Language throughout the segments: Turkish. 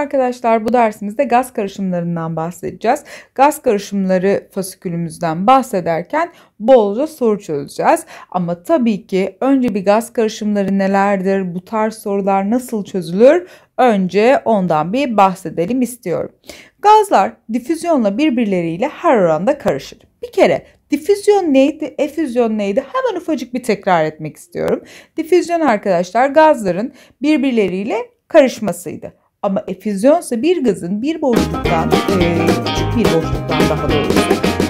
arkadaşlar bu dersimizde gaz karışımlarından bahsedeceğiz. Gaz karışımları fasikülümüzden bahsederken bolca soru çözeceğiz. Ama tabii ki önce bir gaz karışımları nelerdir, bu tarz sorular nasıl çözülür? Önce ondan bir bahsedelim istiyorum. Gazlar difüzyonla birbirleriyle her oranda karışır. Bir kere Difüzyon neydi? Efüzyon neydi? Hemen ufacık bir tekrar etmek istiyorum. Difüzyon arkadaşlar gazların birbirleriyle karışmasıydı. Ama efüzyonsa bir gazın bir boşluktan, e, küçük bir boşluktan daha doğrusu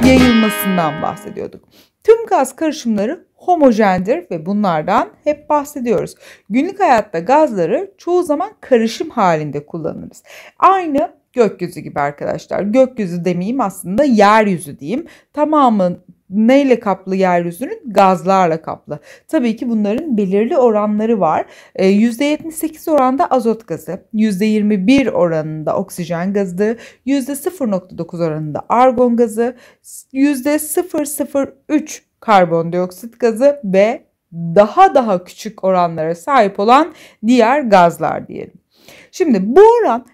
yayılmasından bahsediyorduk. Tüm gaz karışımları homojendir ve bunlardan hep bahsediyoruz. Günlük hayatta gazları çoğu zaman karışım halinde kullanırız. Aynı gökyüzü gibi arkadaşlar. Gökyüzü demeyeyim aslında yeryüzü diyeyim. Tamamı neyle kaplı yeryüzünün? Gazlarla kaplı. Tabii ki bunların belirli oranları var. E, ee, %78 oranda azot gazı, %21 oranında oksijen gazı, %0.9 oranında argon gazı, %003 karbondioksit gazı ve daha daha küçük oranlara sahip olan diğer gazlar diyelim. Şimdi bu oran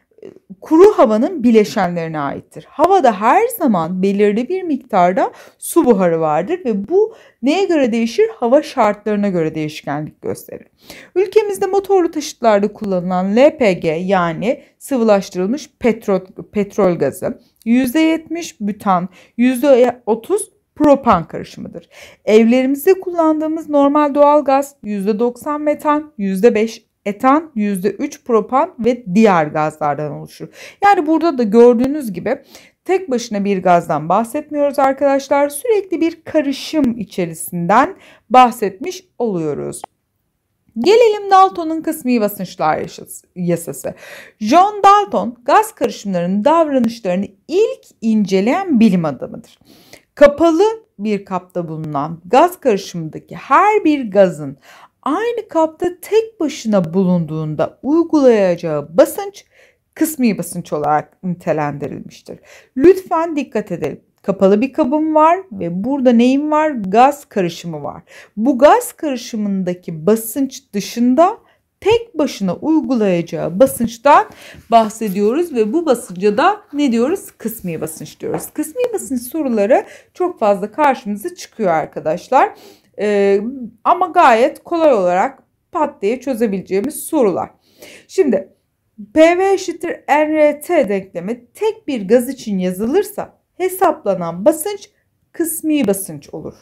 kuru havanın bileşenlerine aittir. Havada her zaman belirli bir miktarda su buharı vardır ve bu neye göre değişir? Hava şartlarına göre değişkenlik gösterir. Ülkemizde motorlu taşıtlarda kullanılan LPG yani sıvılaştırılmış petrol, petrol gazı %70 bütan, %30 propan karışımıdır. Evlerimizde kullandığımız normal doğal gaz %90 metan, %5 etan, %3 propan ve diğer gazlardan oluşur. Yani burada da gördüğünüz gibi tek başına bir gazdan bahsetmiyoruz arkadaşlar. Sürekli bir karışım içerisinden bahsetmiş oluyoruz. Gelelim Dalton'un kısmi basınçlar yasası. John Dalton gaz karışımlarının davranışlarını ilk inceleyen bilim adamıdır. Kapalı bir kapta bulunan gaz karışımındaki her bir gazın aynı kapta tek başına bulunduğunda uygulayacağı basınç kısmi basınç olarak nitelendirilmiştir. Lütfen dikkat edelim. Kapalı bir kabım var ve burada neyim var? Gaz karışımı var. Bu gaz karışımındaki basınç dışında tek başına uygulayacağı basınçtan bahsediyoruz ve bu basınca da ne diyoruz? Kısmi basınç diyoruz. Kısmi basınç soruları çok fazla karşımıza çıkıyor arkadaşlar. Ee, ama gayet kolay olarak pat diye çözebileceğimiz sorular. Şimdi PV eşittir NRT denklemi tek bir gaz için yazılırsa hesaplanan basınç kısmi basınç olur.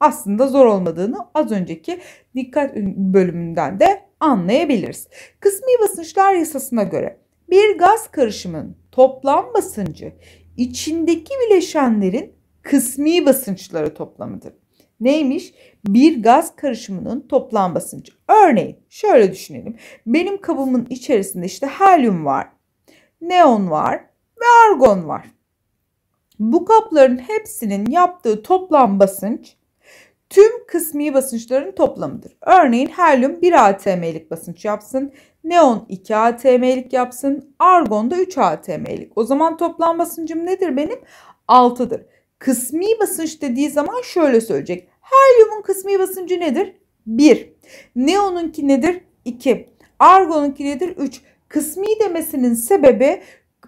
Aslında zor olmadığını az önceki dikkat bölümünden de anlayabiliriz. Kısmi basınçlar yasasına göre bir gaz karışımının toplam basıncı içindeki bileşenlerin kısmi basınçları toplamıdır neymiş? Bir gaz karışımının toplam basıncı. Örneğin şöyle düşünelim. Benim kabımın içerisinde işte helyum var, neon var ve argon var. Bu kapların hepsinin yaptığı toplam basınç tüm kısmi basınçların toplamıdır. Örneğin helyum 1 atm'lik basınç yapsın, neon 2 atm'lik yapsın, argon da 3 atm'lik. O zaman toplam basıncım nedir benim? 6'dır. Kısmi basınç dediği zaman şöyle söyleyecek. Helyumun kısmi basıncı nedir? 1. Neonunki nedir? 2. Argonunki nedir? 3. Kısmi demesinin sebebi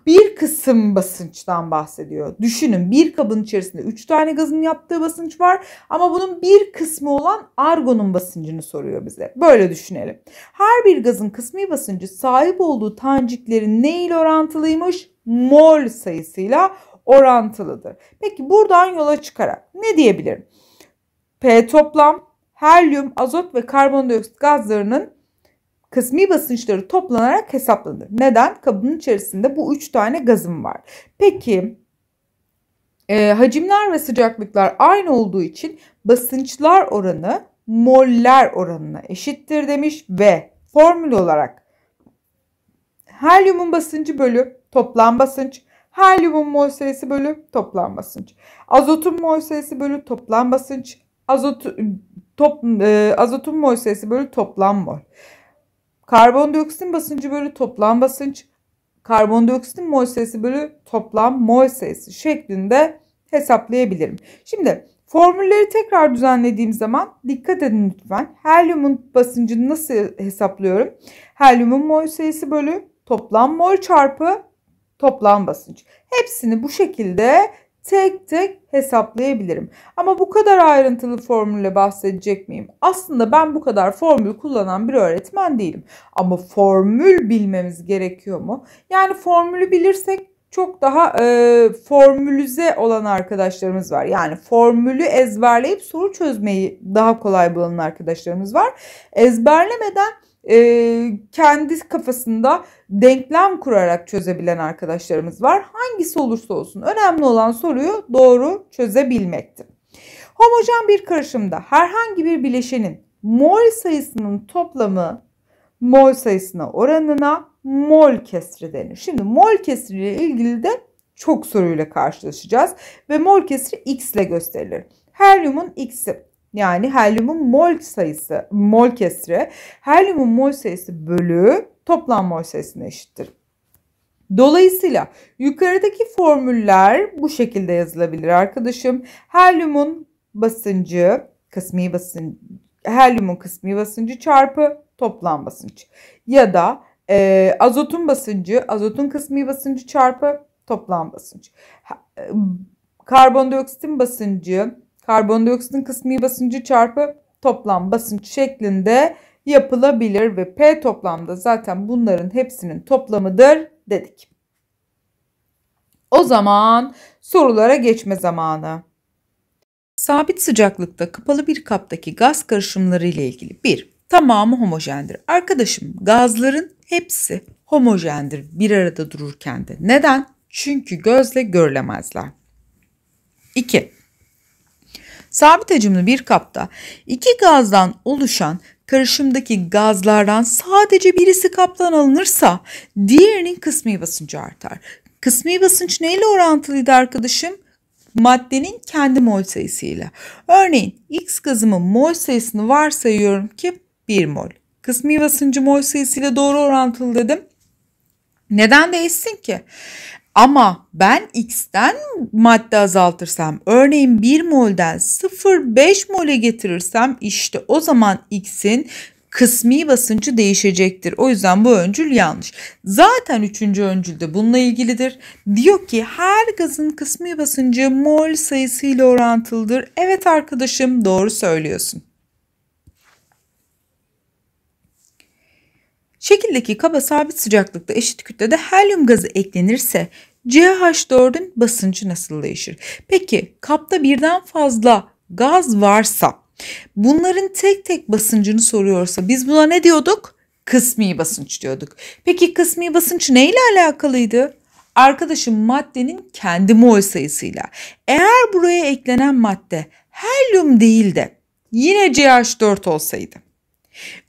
bir kısım basınçtan bahsediyor. Düşünün bir kabın içerisinde 3 tane gazın yaptığı basınç var ama bunun bir kısmı olan argonun basıncını soruyor bize. Böyle düşünelim. Her bir gazın kısmi basıncı sahip olduğu taneciklerin ne ile orantılıymış? Mol sayısıyla orantılıdır. Peki buradan yola çıkarak ne diyebilirim? P toplam helyum, azot ve karbondioksit gazlarının kısmi basınçları toplanarak hesaplanır. Neden? Kabın içerisinde bu üç tane gazım var. Peki e, hacimler ve sıcaklıklar aynı olduğu için basınçlar oranı moller oranına eşittir demiş ve formül olarak helyumun basıncı bölü toplam basınç, helyumun mol sayısı bölü toplam basınç, azotun mol sayısı bölü toplam basınç, azot top, e, azotun mol sayısı bölü toplam mol. Karbondioksitin basıncı bölü toplam basınç, karbondioksitin mol sayısı bölü toplam mol sayısı şeklinde hesaplayabilirim. Şimdi formülleri tekrar düzenlediğim zaman dikkat edin lütfen. Helyumun basıncını nasıl hesaplıyorum? Helyumun mol sayısı bölü toplam mol çarpı toplam basınç. Hepsini bu şekilde tek tek hesaplayabilirim. Ama bu kadar ayrıntılı formülle bahsedecek miyim? Aslında ben bu kadar formül kullanan bir öğretmen değilim. Ama formül bilmemiz gerekiyor mu? Yani formülü bilirsek çok daha e, formülize olan arkadaşlarımız var. Yani formülü ezberleyip soru çözmeyi daha kolay bulan arkadaşlarımız var. Ezberlemeden e, kendi kafasında denklem kurarak çözebilen arkadaşlarımız var. Hangisi olursa olsun önemli olan soruyu doğru çözebilmektir. Homojen bir karışımda herhangi bir bileşenin mol sayısının toplamı mol sayısına oranına mol kesri denir. Şimdi mol kesri ile ilgili de çok soruyla karşılaşacağız ve mol kesri x ile gösterilir. Helyumun x'i yani helyumun mol sayısı, mol kesri, helyumun mol sayısı bölü toplam mol sayısına eşittir. Dolayısıyla yukarıdaki formüller bu şekilde yazılabilir arkadaşım. Helyumun basıncı, kısmi basıncı, helyumun kısmi basıncı çarpı toplam basınç. Ya da e, azotun basıncı, azotun kısmi basıncı çarpı toplam basınç. E, karbondioksitin basıncı, karbondioksitin kısmi basıncı çarpı toplam basınç şeklinde yapılabilir ve P toplamda zaten bunların hepsinin toplamıdır dedik. O zaman sorulara geçme zamanı. Sabit sıcaklıkta kapalı bir kaptaki gaz karışımları ile ilgili 1. Tamamı homojendir. Arkadaşım gazların hepsi homojendir bir arada dururken de. Neden? Çünkü gözle görülemezler. 2. Sabit hacimli bir kapta iki gazdan oluşan karışımdaki gazlardan sadece birisi kaptan alınırsa diğerinin kısmi basıncı artar. Kısmi basınç neyle orantılıydı arkadaşım? Maddenin kendi mol sayısıyla. Örneğin X gazımın mol sayısını varsayıyorum ki 1 mol. Kısmi basıncı mol sayısıyla doğru orantılı dedim. Neden değişsin ki? Ama ben X'ten madde azaltırsam örneğin 1 molden 0,5 mole getirirsem işte o zaman X'in kısmi basıncı değişecektir. O yüzden bu öncül yanlış. Zaten üçüncü öncül de bununla ilgilidir. Diyor ki her gazın kısmi basıncı mol sayısıyla orantılıdır. Evet arkadaşım doğru söylüyorsun. Şekildeki kaba sabit sıcaklıkta eşit kütlede helyum gazı eklenirse CH4'ün basıncı nasıl değişir? Peki kapta birden fazla gaz varsa bunların tek tek basıncını soruyorsa biz buna ne diyorduk? Kısmi basınç diyorduk. Peki kısmi basınç neyle alakalıydı? Arkadaşım maddenin kendi mol sayısıyla. Eğer buraya eklenen madde helyum değil de yine CH4 olsaydı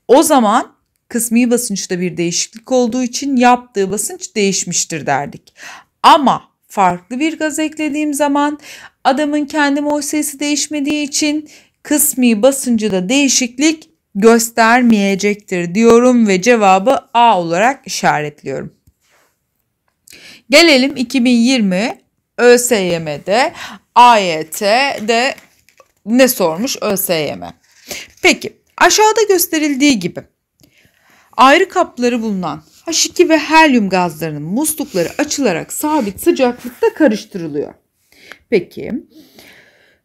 o zaman kısmi basınçta bir değişiklik olduğu için yaptığı basınç değişmiştir derdik. Ama farklı bir gaz eklediğim zaman adamın kendi mol sayısı değişmediği için kısmi basıncı değişiklik göstermeyecektir diyorum ve cevabı A olarak işaretliyorum. Gelelim 2020 ÖSYM'de AYT'de ne sormuş ÖSYM? Peki aşağıda gösterildiği gibi ayrı kapları bulunan H2 ve helyum gazlarının muslukları açılarak sabit sıcaklıkta karıştırılıyor. Peki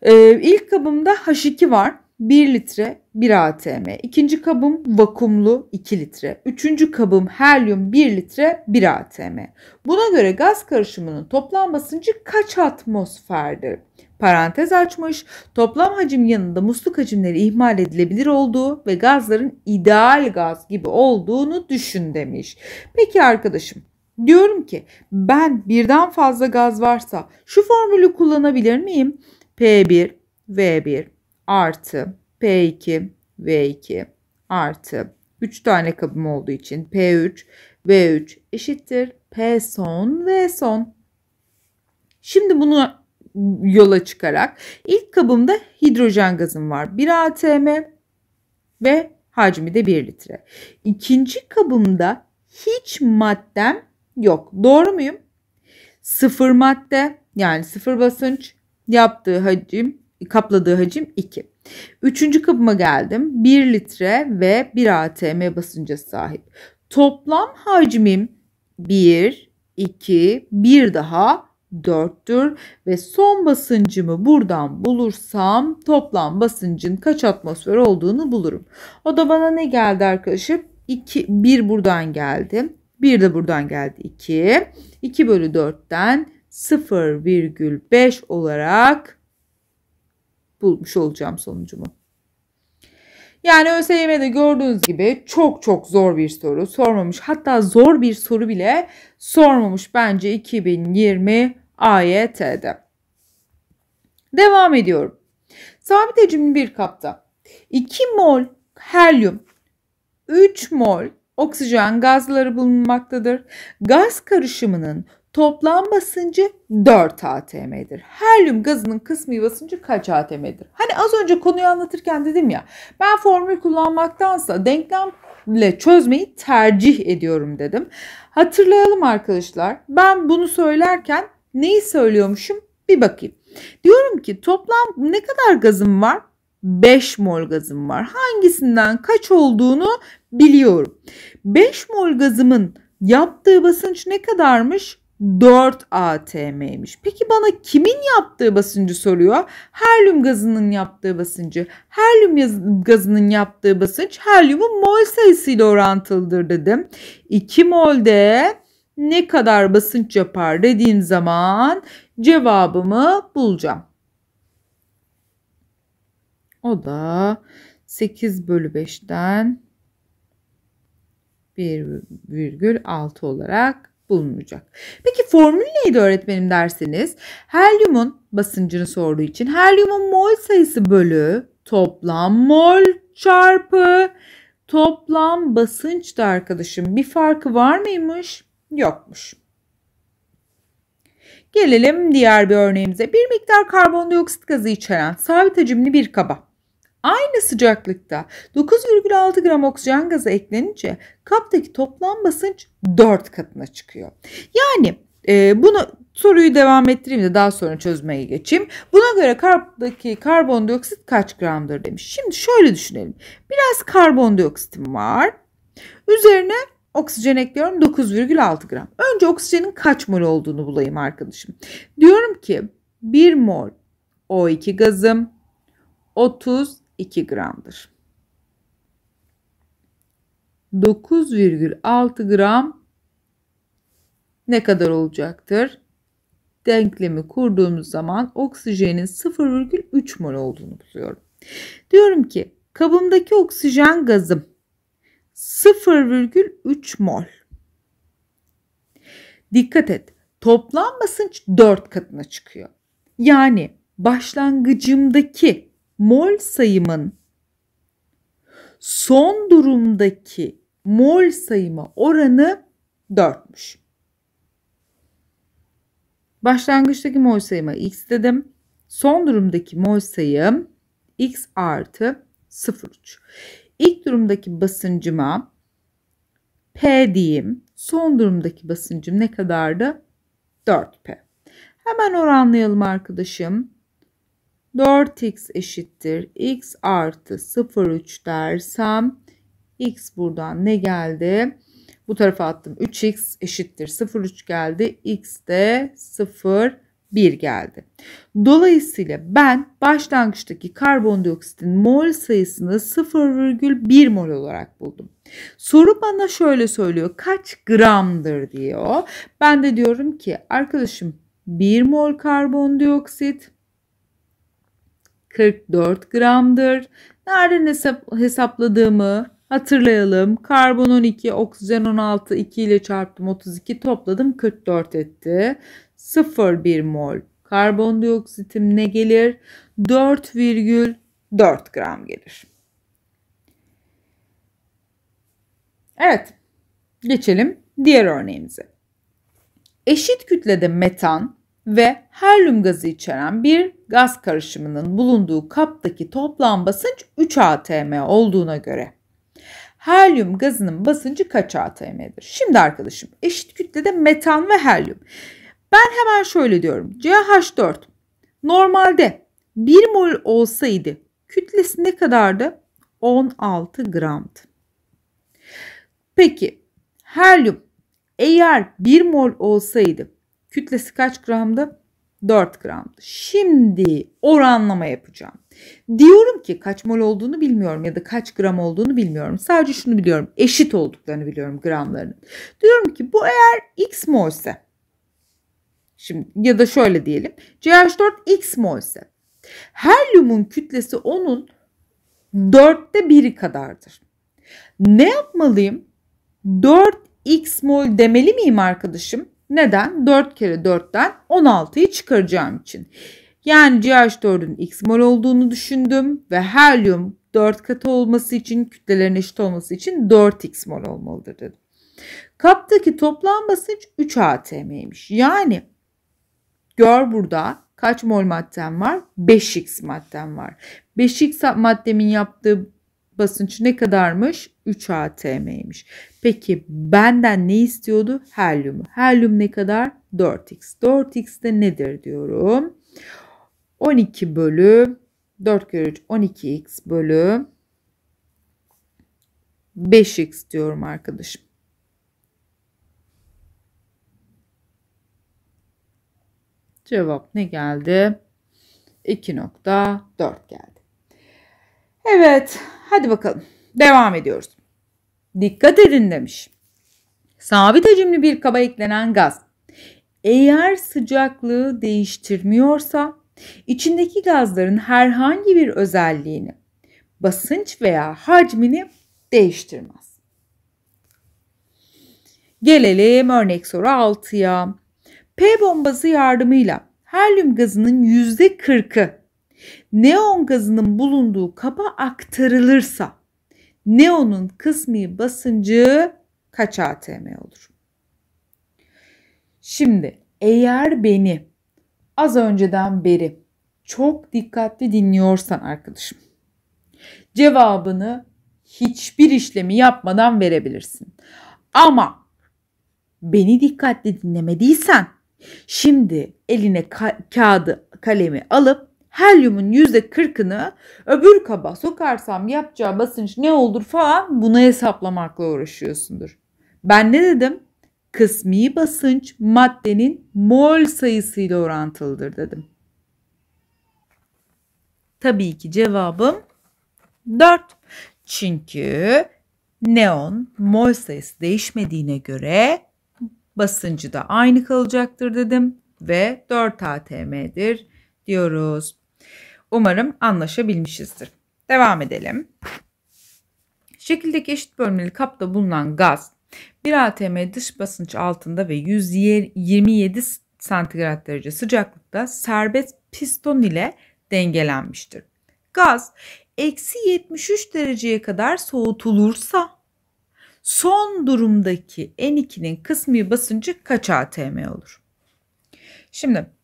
e, ilk kabımda H2 var 1 litre 1 atm. İkinci kabım vakumlu 2 litre. Üçüncü kabım helyum 1 litre 1 atm. Buna göre gaz karışımının toplam basıncı kaç atmosferdir? parantez açmış. Toplam hacim yanında musluk hacimleri ihmal edilebilir olduğu ve gazların ideal gaz gibi olduğunu düşün demiş. Peki arkadaşım diyorum ki ben birden fazla gaz varsa şu formülü kullanabilir miyim? P1 V1 artı P2 V2 artı 3 tane kabım olduğu için P3 V3 eşittir P son V son. Şimdi bunu yola çıkarak ilk kabımda hidrojen gazım var. 1 atm ve hacmi de 1 litre. İkinci kabımda hiç maddem yok. Doğru muyum? Sıfır madde yani sıfır basınç yaptığı hacim kapladığı hacim 2. Üçüncü kabıma geldim. 1 litre ve 1 atm basınca sahip. Toplam hacmim 1, 2, bir daha 4'tür ve son basıncımı buradan bulursam toplam basıncın kaç atmosfer olduğunu bulurum. O da bana ne geldi arkadaşım? 2, 1 buradan geldi. 1 de buradan geldi 2. 2 bölü 4'ten 0,5 olarak bulmuş olacağım sonucumu. Yani ÖSYM'de gördüğünüz gibi çok çok zor bir soru sormamış. Hatta zor bir soru bile sormamış bence 2020 AYT'de. Devam ediyorum. Sabit hacimli bir kapta 2 mol helyum, 3 mol oksijen gazları bulunmaktadır. Gaz karışımının toplam basıncı 4 atm'dir. Helyum gazının kısmi basıncı kaç atm'dir? Hani az önce konuyu anlatırken dedim ya ben formül kullanmaktansa denklemle çözmeyi tercih ediyorum dedim. Hatırlayalım arkadaşlar ben bunu söylerken neyi söylüyormuşum bir bakayım. Diyorum ki toplam ne kadar gazım var? 5 mol gazım var. Hangisinden kaç olduğunu biliyorum. 5 mol gazımın yaptığı basınç ne kadarmış? 4 atm'ymiş. Peki bana kimin yaptığı basıncı soruyor? Helyum gazının yaptığı basıncı. Helyum gazının yaptığı basınç helyumun mol sayısıyla orantılıdır dedim. 2 molde ne kadar basınç yapar dediğim zaman cevabımı bulacağım. O da 8 bölü 5'ten 1,6 olarak bulunacak. Peki formül neydi öğretmenim derseniz? Helyumun basıncını sorduğu için helyumun mol sayısı bölü toplam mol çarpı toplam basınçtı arkadaşım. Bir farkı var mıymış? Yokmuş. Gelelim diğer bir örneğimize. Bir miktar karbondioksit gazı içeren sabit hacimli bir kaba. Aynı sıcaklıkta 9,6 gram oksijen gazı eklenince kaptaki toplam basınç 4 katına çıkıyor. Yani e, bunu soruyu devam ettireyim de daha sonra çözmeye geçeyim. Buna göre kaptaki karbondioksit kaç gramdır demiş. Şimdi şöyle düşünelim. Biraz karbondioksitim var. Üzerine oksijen ekliyorum 9,6 gram. Önce oksijenin kaç mol olduğunu bulayım arkadaşım. Diyorum ki 1 mol O2 gazım 32 gramdır. 9,6 gram ne kadar olacaktır? Denklemi kurduğumuz zaman oksijenin 0,3 mol olduğunu buluyorum. Diyorum ki kabımdaki oksijen gazım 0,3 mol. Dikkat et. Toplam basınç 4 katına çıkıyor. Yani başlangıcımdaki mol sayımın son durumdaki mol sayıma oranı 4'müş. Başlangıçtaki mol sayıma x dedim. Son durumdaki mol sayım x artı 0,3. İlk durumdaki basıncıma P diyeyim. Son durumdaki basıncım ne kadardı? 4P. Hemen oranlayalım arkadaşım. 4x eşittir x artı 0,3 dersem x buradan ne geldi? Bu tarafa attım. 3x eşittir 0,3 geldi. x de 0 1 geldi. Dolayısıyla ben başlangıçtaki karbondioksitin mol sayısını 0,1 mol olarak buldum. Soru bana şöyle söylüyor. Kaç gramdır diyor. Ben de diyorum ki arkadaşım 1 mol karbondioksit 44 gramdır. Nereden hesap, hesapladığımı hatırlayalım. Karbon 12, oksijen 16, 2 ile çarptım 32 topladım 44 etti. 0,1 mol karbondioksitim ne gelir? 4,4 gram gelir. Evet geçelim diğer örneğimize. Eşit kütlede metan ve helyum gazı içeren bir gaz karışımının bulunduğu kaptaki toplam basınç 3 atm olduğuna göre helyum gazının basıncı kaç atm'dir? Şimdi arkadaşım eşit kütlede metan ve helyum. Ben hemen şöyle diyorum. CH4 normalde 1 mol olsaydı kütlesi ne kadardı? 16 gramdı. Peki helyum Eğer 1 mol olsaydı kütlesi kaç gramdı? 4 gramdı. Şimdi oranlama yapacağım. Diyorum ki kaç mol olduğunu bilmiyorum ya da kaç gram olduğunu bilmiyorum. Sadece şunu biliyorum. Eşit olduklarını biliyorum gramlarının. Diyorum ki bu eğer x molse şimdi ya da şöyle diyelim. CH4 x molse helyumun kütlesi onun dörtte biri kadardır. Ne yapmalıyım? 4x mol demeli miyim arkadaşım? Neden? 4 kere 4'ten 16'yı çıkaracağım için. Yani CH4'ün x mol olduğunu düşündüm ve helyum 4 katı olması için kütlelerin eşit olması için 4x mol olmalıdır dedim. Kaptaki toplam basınç 3 atm'ymiş. Yani gör burada kaç mol maddem var? 5x maddem var. 5x maddemin yaptığı basınç ne kadarmış? 3 atm'ymiş. Peki benden ne istiyordu? Helyumu. Helyum ne kadar? 4x. 4x de nedir diyorum. 12 bölü 4 kere 3 12x bölü 5x diyorum arkadaşım. Cevap ne geldi? 2.4 geldi. Evet, hadi bakalım. Devam ediyoruz. Dikkat edin demiş. Sabit hacimli bir kaba eklenen gaz eğer sıcaklığı değiştirmiyorsa içindeki gazların herhangi bir özelliğini, basınç veya hacmini değiştirmez. Gelelim örnek soru 6'ya. P bombası yardımıyla helyum gazının %40'ı neon gazının bulunduğu kaba aktarılırsa neonun kısmi basıncı kaç atm olur? Şimdi eğer beni az önceden beri çok dikkatli dinliyorsan arkadaşım cevabını hiçbir işlemi yapmadan verebilirsin. Ama beni dikkatli dinlemediysen şimdi eline ka- kağıdı kalemi alıp helyumun yüzde kırkını öbür kaba sokarsam yapacağı basınç ne olur falan bunu hesaplamakla uğraşıyorsundur. Ben ne dedim? Kısmi basınç maddenin mol sayısıyla orantılıdır dedim. Tabii ki cevabım 4. Çünkü neon mol sayısı değişmediğine göre basıncı da aynı kalacaktır dedim ve 4 atm'dir diyoruz. Umarım anlaşabilmişizdir. Devam edelim. Şekildeki eşit bölmeli kapta bulunan gaz 1 atm dış basınç altında ve 127 santigrat derece sıcaklıkta serbest piston ile dengelenmiştir. Gaz eksi 73 dereceye kadar soğutulursa son durumdaki N2'nin kısmi basıncı kaç atm olur? Şimdi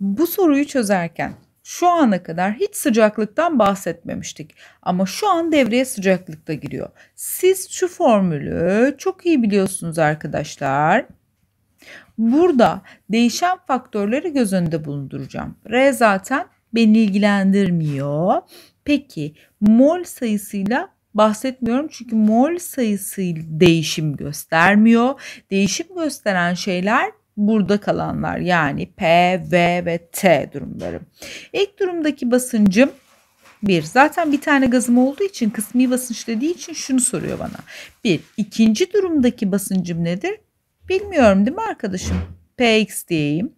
bu soruyu çözerken şu ana kadar hiç sıcaklıktan bahsetmemiştik. Ama şu an devreye sıcaklıkta giriyor. Siz şu formülü çok iyi biliyorsunuz arkadaşlar. Burada değişen faktörleri göz önünde bulunduracağım. R zaten beni ilgilendirmiyor. Peki mol sayısıyla bahsetmiyorum çünkü mol sayısı değişim göstermiyor. Değişim gösteren şeyler burada kalanlar yani P, V ve T durumları. İlk durumdaki basıncım 1. Zaten bir tane gazım olduğu için kısmi basınç dediği için şunu soruyor bana. 1. İkinci durumdaki basıncım nedir? Bilmiyorum değil mi arkadaşım? Px diyeyim.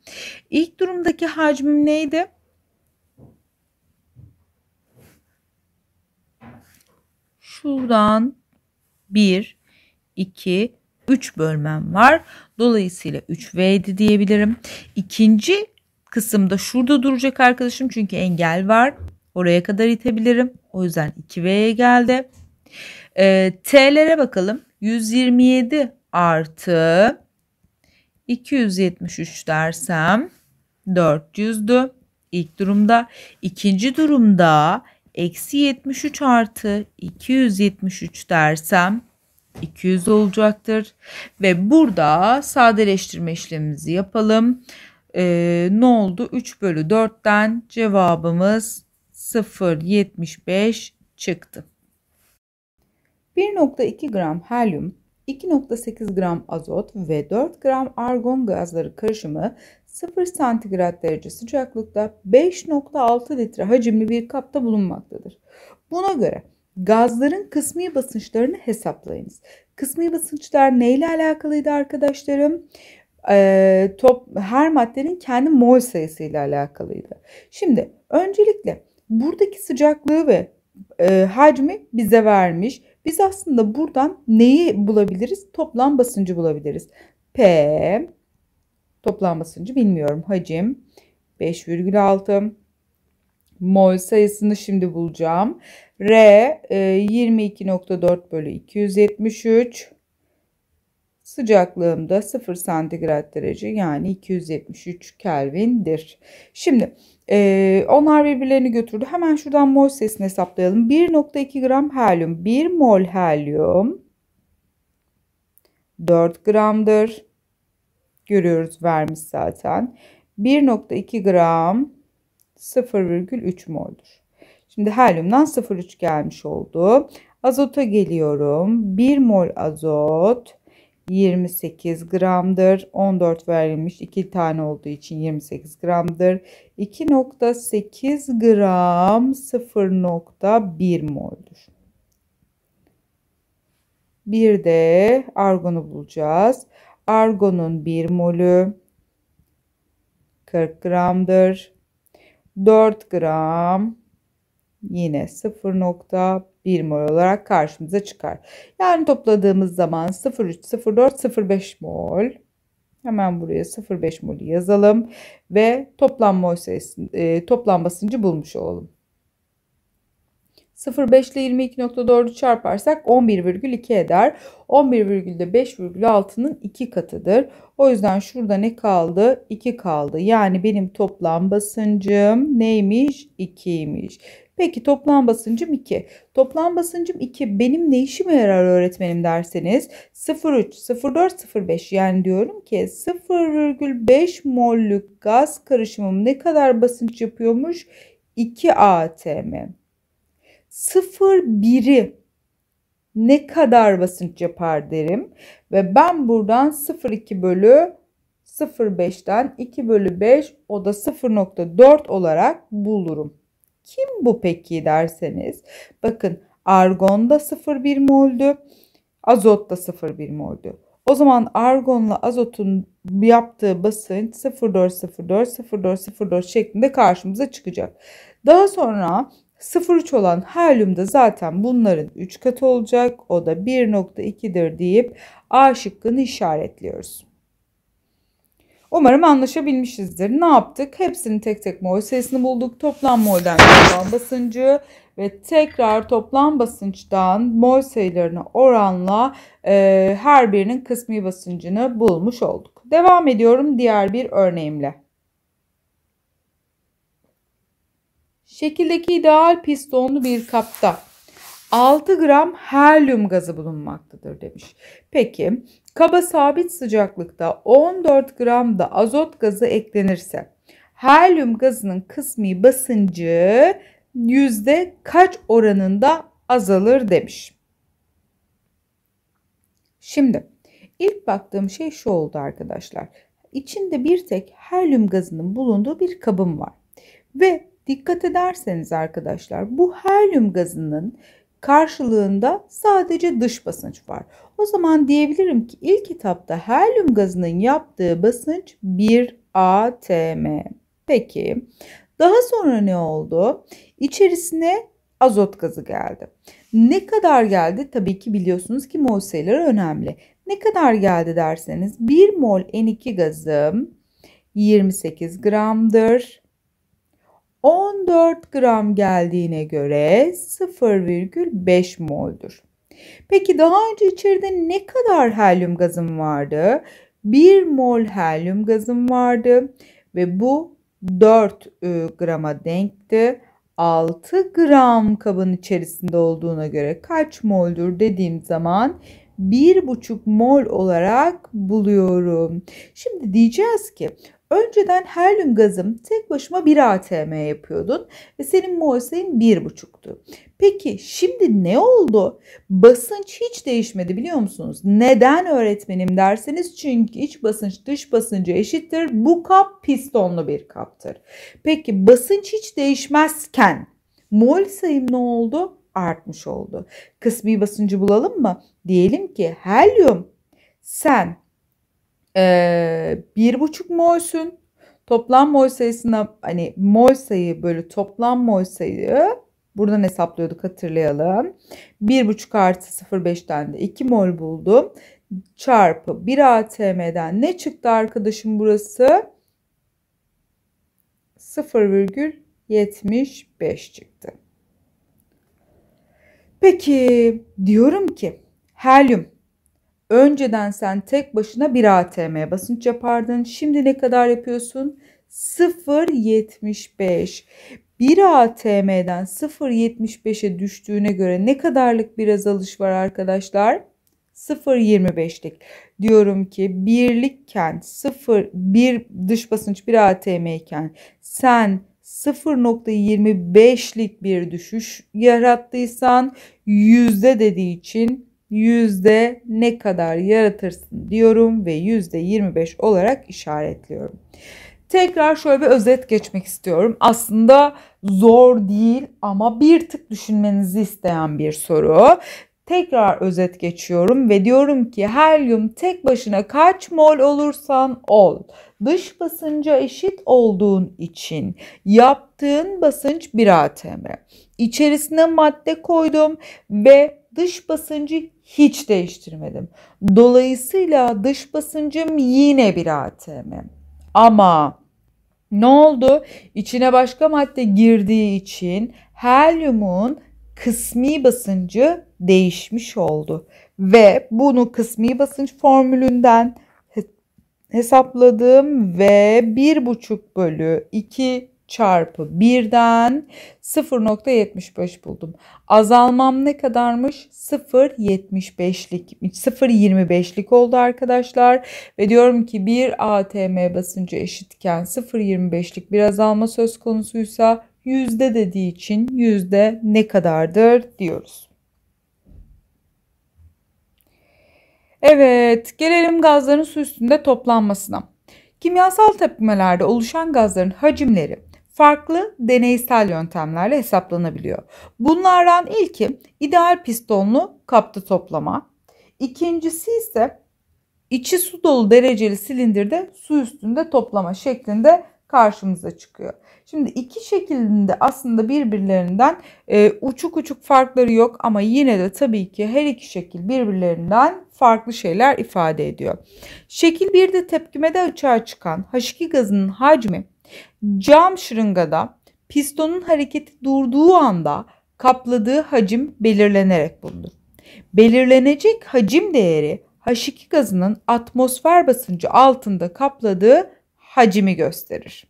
İlk durumdaki hacmim neydi? Şuradan 1, 2, 3 bölmem var. Dolayısıyla 3V diyebilirim. İkinci kısımda şurada duracak arkadaşım çünkü engel var. Oraya kadar itebilirim. O yüzden 2V'ye geldi. E, T'lere bakalım. 127 artı 273 dersem 400'dü. İlk durumda. ikinci durumda eksi 73 artı 273 dersem 200 olacaktır. Ve burada sadeleştirme işlemimizi yapalım. Ee, ne oldu? 3 bölü 4'ten cevabımız 0,75 çıktı. 1.2 gram helyum 2.8 gram azot ve 4 gram argon gazları karışımı 0 santigrat derece sıcaklıkta 5.6 litre hacimli bir kapta bulunmaktadır. Buna göre gazların kısmi basınçlarını hesaplayınız. Kısmi basınçlar neyle alakalıydı arkadaşlarım? Ee, top, her maddenin kendi mol sayısıyla alakalıydı. Şimdi öncelikle buradaki sıcaklığı ve e, hacmi bize vermiş. Biz aslında buradan neyi bulabiliriz? Toplam basıncı bulabiliriz. P toplam basıncı bilmiyorum. Hacim 5,6 mol sayısını şimdi bulacağım. R e, 22.4 bölü 273 sıcaklığım da 0 santigrat derece yani 273 Kelvin'dir. Şimdi e, onlar birbirlerini götürdü. Hemen şuradan mol sayısını hesaplayalım. 1.2 gram helyum. 1 mol helyum 4 gramdır. Görüyoruz vermiş zaten. 1.2 gram 0,3 moldur. Şimdi helyumdan 0,3 gelmiş oldu. Azota geliyorum. 1 mol azot 28 gramdır. 14 verilmiş. 2 tane olduğu için 28 gramdır. 2.8 gram 0.1 moldur. Bir de argonu bulacağız. Argonun 1 molü 40 gramdır. 4 gram yine 0.1 mol olarak karşımıza çıkar. Yani topladığımız zaman 0.3, 0.4, 0.5 mol. Hemen buraya 0.5 mol yazalım ve toplam mol sayısı, e, toplam basıncı bulmuş olalım. 0,5 ile 22.4'ü çarparsak 11,2 eder. 11,de 5,6'nın 2 katıdır. O yüzden şurada ne kaldı? 2 kaldı. Yani benim toplam basıncım neymiş? 2'ymiş. Peki toplam basıncım 2. Toplam basıncım 2. Benim ne işime yarar öğretmenim derseniz 0,3, 0,4, 0,5 yani diyorum ki 0,5 mollük gaz karışımım ne kadar basınç yapıyormuş? 2 atm. 0,1'i ne kadar basınç yapar derim. Ve ben buradan 0,2 bölü 0,5'ten 2 bölü 5 o da 0,4 olarak bulurum. Kim bu peki derseniz. Bakın argon da 0,1 moldü. Azot da 0,1 moldü. O zaman argonla azotun yaptığı basınç 0,404 0,404 şeklinde karşımıza çıkacak. Daha sonra 0,3 olan helyum da zaten bunların 3 katı olacak. O da 1,2'dir deyip A şıkkını işaretliyoruz. Umarım anlaşabilmişizdir. Ne yaptık? Hepsinin tek tek mol sayısını bulduk. Toplam molden toplam basıncı ve tekrar toplam basınçtan mol sayılarına oranla e, her birinin kısmi basıncını bulmuş olduk. Devam ediyorum diğer bir örneğimle. Şekildeki ideal pistonlu bir kapta 6 gram helyum gazı bulunmaktadır demiş. Peki kaba sabit sıcaklıkta 14 gram da azot gazı eklenirse helyum gazının kısmi basıncı yüzde kaç oranında azalır demiş. Şimdi ilk baktığım şey şu oldu arkadaşlar. İçinde bir tek helyum gazının bulunduğu bir kabım var. Ve dikkat ederseniz arkadaşlar bu helyum gazının karşılığında sadece dış basınç var. O zaman diyebilirim ki ilk etapta helyum gazının yaptığı basınç 1 atm. Peki daha sonra ne oldu? İçerisine azot gazı geldi. Ne kadar geldi? Tabii ki biliyorsunuz ki mol sayıları önemli. Ne kadar geldi derseniz 1 mol N2 gazım 28 gramdır. 14 gram geldiğine göre 0,5 moldur. Peki daha önce içeride ne kadar helyum gazım vardı? 1 mol helyum gazım vardı ve bu 4 e, grama denkti. 6 gram kabın içerisinde olduğuna göre kaç moldur dediğim zaman 1,5 mol olarak buluyorum. Şimdi diyeceğiz ki Önceden helyum gazım tek başıma 1 atm yapıyordun ve senin mol sayın 1,5'tu. Peki şimdi ne oldu? Basınç hiç değişmedi biliyor musunuz? Neden öğretmenim derseniz çünkü iç basınç dış basıncı eşittir. Bu kap pistonlu bir kaptır. Peki basınç hiç değişmezken mol sayım ne oldu? Artmış oldu. Kısmi basıncı bulalım mı? Diyelim ki helyum sen bir buçuk molsün. Toplam mol sayısına hani mol sayı bölü toplam mol sayı buradan hesaplıyorduk hatırlayalım. Bir buçuk artı 0,5'ten de 2 mol buldum. Çarpı 1 atm'den ne çıktı arkadaşım burası? 0,75 çıktı. Peki diyorum ki helyum Önceden sen tek başına 1 atm basınç yapardın. Şimdi ne kadar yapıyorsun? 0.75. 1 atm'den 0.75'e düştüğüne göre ne kadarlık bir azalış var arkadaşlar? 0.25'lik. Diyorum ki birlikken 0 1 dış basınç 1 atm iken sen 0.25'lik bir düşüş yarattıysan yüzde dediği için yüzde ne kadar yaratırsın diyorum ve yüzde 25 olarak işaretliyorum. Tekrar şöyle bir özet geçmek istiyorum. Aslında zor değil ama bir tık düşünmenizi isteyen bir soru. Tekrar özet geçiyorum ve diyorum ki helyum tek başına kaç mol olursan ol. Dış basınca eşit olduğun için yaptığın basınç 1 atm. İçerisine madde koydum ve dış basıncı hiç değiştirmedim. Dolayısıyla dış basıncım yine bir atm. Ama ne oldu? İçine başka madde girdiği için helyumun kısmi basıncı değişmiş oldu. Ve bunu kısmi basınç formülünden hesapladım ve 1,5 bölü 2 çarpı 1'den 0.75 buldum. Azalmam ne kadarmış? 0.75'lik 0.25'lik oldu arkadaşlar. Ve diyorum ki 1 atm basıncı eşitken 0.25'lik bir azalma söz konusuysa yüzde dediği için yüzde ne kadardır diyoruz. Evet gelelim gazların su üstünde toplanmasına. Kimyasal tepkimelerde oluşan gazların hacimleri farklı deneysel yöntemlerle hesaplanabiliyor. Bunlardan ilki ideal pistonlu kapta toplama. İkincisi ise içi su dolu dereceli silindirde su üstünde toplama şeklinde karşımıza çıkıyor. Şimdi iki şeklinde aslında birbirlerinden e, uçuk uçuk farkları yok ama yine de tabii ki her iki şekil birbirlerinden farklı şeyler ifade ediyor. Şekil 1'de tepkimede açığa çıkan H2 gazının hacmi Cam şırıngada pistonun hareketi durduğu anda kapladığı hacim belirlenerek bulunur. Belirlenecek hacim değeri H2 gazının atmosfer basıncı altında kapladığı hacimi gösterir.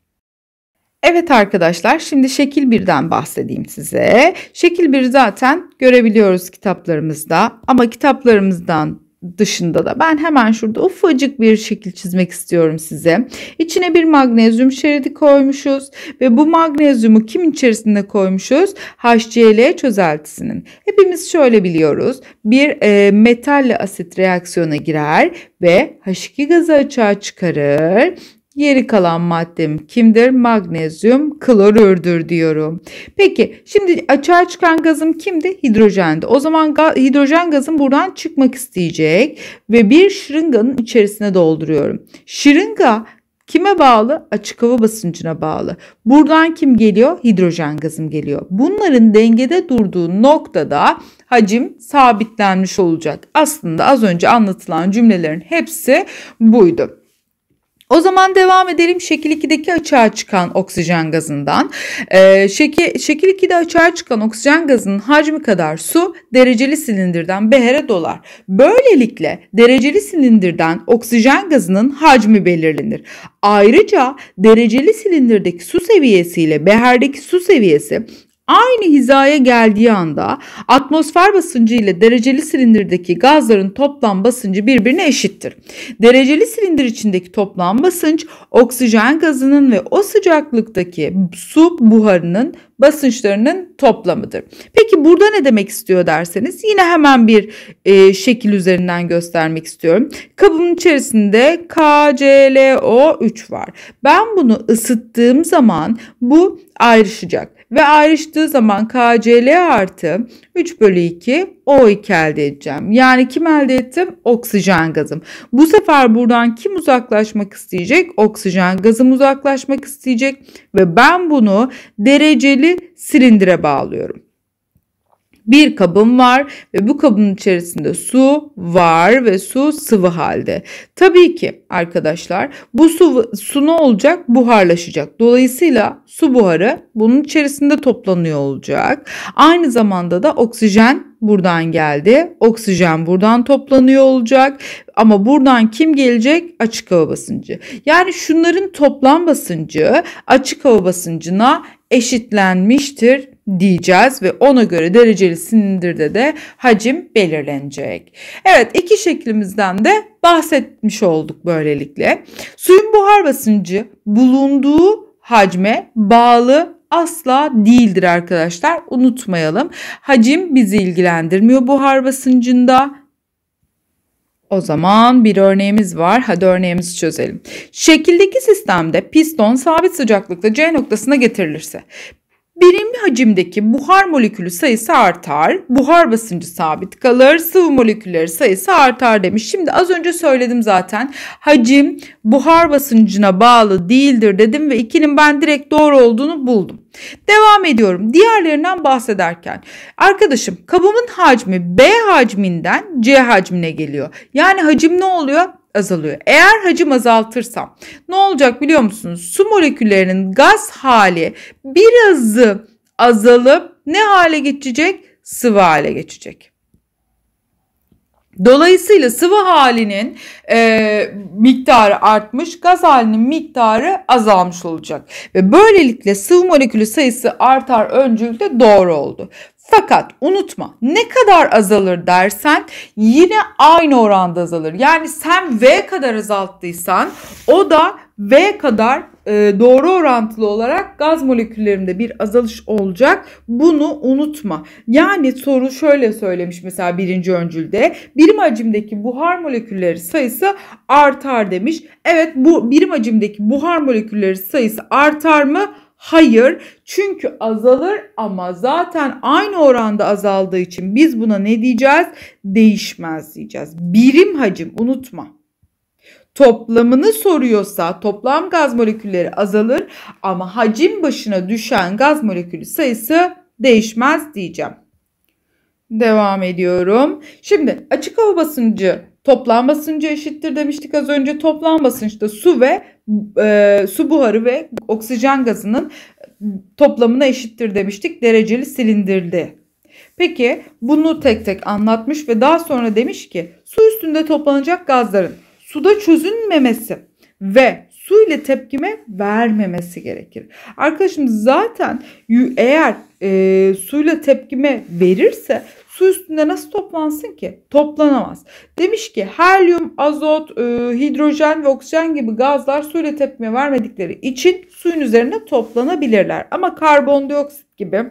Evet arkadaşlar şimdi şekil 1'den bahsedeyim size. Şekil 1 zaten görebiliyoruz kitaplarımızda ama kitaplarımızdan dışında da ben hemen şurada ufacık bir şekil çizmek istiyorum size. İçine bir magnezyum şeridi koymuşuz ve bu magnezyumu kim içerisinde koymuşuz? HCl çözeltisinin. Hepimiz şöyle biliyoruz. Bir e, metalle asit reaksiyona girer ve H2 gazı açığa çıkarır Geri kalan maddem kimdir? Magnezyum klorürdür diyorum. Peki şimdi açığa çıkan gazım kimdi? Hidrojendi. O zaman ga hidrojen gazım buradan çıkmak isteyecek ve bir şırınganın içerisine dolduruyorum. Şırınga Kime bağlı? Açık hava basıncına bağlı. Buradan kim geliyor? Hidrojen gazım geliyor. Bunların dengede durduğu noktada hacim sabitlenmiş olacak. Aslında az önce anlatılan cümlelerin hepsi buydu. O zaman devam edelim şekil 2'deki açığa çıkan oksijen gazından. Ee, şekil, şekil 2'de açığa çıkan oksijen gazının hacmi kadar su dereceli silindirden behere dolar. Böylelikle dereceli silindirden oksijen gazının hacmi belirlenir. Ayrıca dereceli silindirdeki su seviyesi ile beherdeki su seviyesi aynı hizaya geldiği anda atmosfer basıncı ile dereceli silindirdeki gazların toplam basıncı birbirine eşittir. Dereceli silindir içindeki toplam basınç oksijen gazının ve o sıcaklıktaki su buharının basınçlarının toplamıdır. Peki burada ne demek istiyor derseniz yine hemen bir e, şekil üzerinden göstermek istiyorum. Kabımın içerisinde KClO3 var. Ben bunu ısıttığım zaman bu ayrışacak ve ayrıştığı zaman KCl artı 3 bölü 2 O2 elde edeceğim. Yani kim elde ettim? Oksijen gazım. Bu sefer buradan kim uzaklaşmak isteyecek? Oksijen gazım uzaklaşmak isteyecek ve ben bunu dereceli silindire bağlıyorum bir kabım var ve bu kabın içerisinde su var ve su sıvı halde. Tabii ki arkadaşlar bu su, su ne olacak? Buharlaşacak. Dolayısıyla su buharı bunun içerisinde toplanıyor olacak. Aynı zamanda da oksijen buradan geldi. Oksijen buradan toplanıyor olacak. Ama buradan kim gelecek? Açık hava basıncı. Yani şunların toplam basıncı açık hava basıncına eşitlenmiştir diyeceğiz ve ona göre dereceli silindirde de hacim belirlenecek. Evet iki şeklimizden de bahsetmiş olduk böylelikle. Suyun buhar basıncı bulunduğu hacme bağlı asla değildir arkadaşlar. Unutmayalım. Hacim bizi ilgilendirmiyor buhar basıncında. O zaman bir örneğimiz var. Hadi örneğimizi çözelim. Şekildeki sistemde piston sabit sıcaklıkta C noktasına getirilirse Birimli hacimdeki buhar molekülü sayısı artar, buhar basıncı sabit kalır, sıvı molekülleri sayısı artar demiş. Şimdi az önce söyledim zaten. Hacim buhar basıncına bağlı değildir dedim ve ikinin ben direkt doğru olduğunu buldum. Devam ediyorum. Diğerlerinden bahsederken arkadaşım kabımın hacmi B hacminden C hacmine geliyor. Yani hacim ne oluyor? Azalıyor. Eğer hacim azaltırsam ne olacak biliyor musunuz? Su moleküllerinin gaz hali birazı azalıp ne hale geçecek? Sıvı hale geçecek. Dolayısıyla sıvı halinin e, miktarı artmış, gaz halinin miktarı azalmış olacak. Ve böylelikle sıvı molekülü sayısı artar öncülde doğru oldu. Fakat unutma ne kadar azalır dersen yine aynı oranda azalır. Yani sen V kadar azalttıysan o da V kadar e, doğru orantılı olarak gaz moleküllerinde bir azalış olacak. Bunu unutma. Yani soru şöyle söylemiş mesela birinci öncülde. Birim hacimdeki buhar molekülleri sayısı artar demiş. Evet bu birim hacimdeki buhar molekülleri sayısı artar mı? Hayır çünkü azalır ama zaten aynı oranda azaldığı için biz buna ne diyeceğiz? Değişmez diyeceğiz. Birim hacim unutma. Toplamını soruyorsa toplam gaz molekülleri azalır ama hacim başına düşen gaz molekülü sayısı değişmez diyeceğim. Devam ediyorum. Şimdi açık hava basıncı toplam basıncı eşittir demiştik az önce. Toplam basınçta su ve e, su buharı ve oksijen gazının toplamına eşittir demiştik dereceli silindirde. Peki bunu tek tek anlatmış ve daha sonra demiş ki su üstünde toplanacak gazların suda çözünmemesi ve su ile tepkime vermemesi gerekir. Arkadaşım zaten eğer e, suyla tepkime verirse su üstünde nasıl toplansın ki? Toplanamaz. Demiş ki helyum, azot, e, hidrojen ve oksijen gibi gazlar suyla tepkime vermedikleri için suyun üzerine toplanabilirler. Ama karbondioksit gibi